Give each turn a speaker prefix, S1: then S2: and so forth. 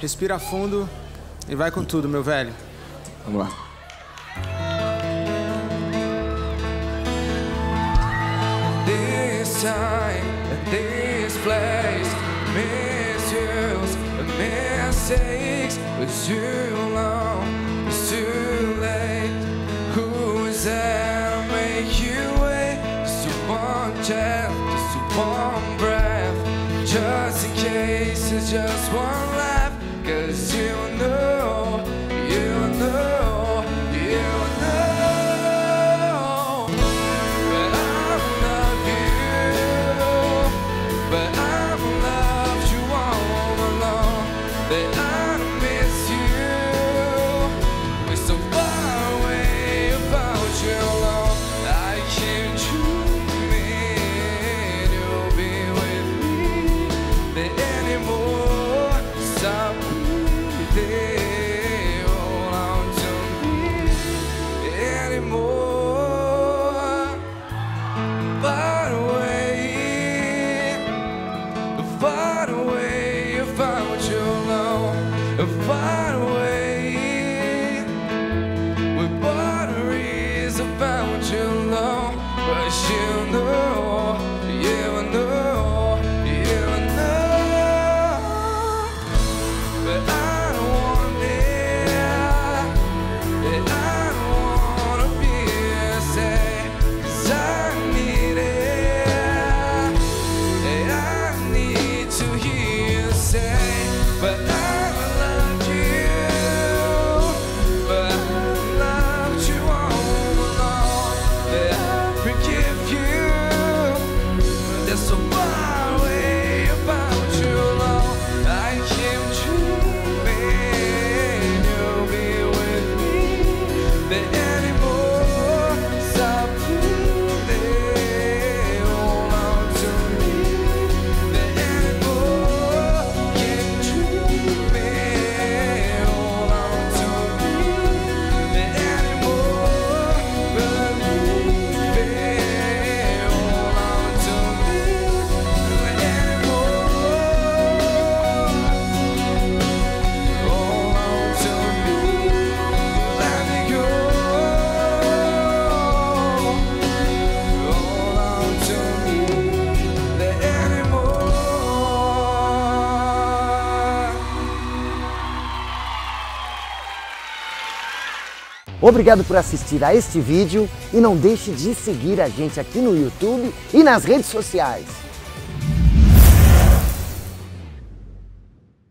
S1: Respira fundo e vai com tudo, meu velho.
S2: Vamos lá.
S3: This time and this place, misuse mistakes was too long, it's too late. Who is there to make you wait? Just one chance, just one breath, just in case it's just one laugh. Cause you know, you know, you know. But I love you, but I've loved you all along. survive.
S4: Obrigado por assistir a este vídeo e não deixe de seguir a gente aqui no YouTube e nas redes sociais.